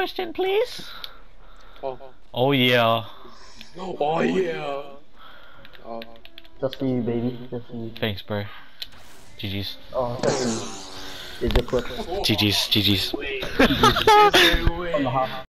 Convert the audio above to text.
Question, please. Oh. Oh yeah. Oh yeah. Oh. Just for you, baby. Just for you. Thanks, bro. GG's. Oh, thank you. It's a quick? GG's. GG's.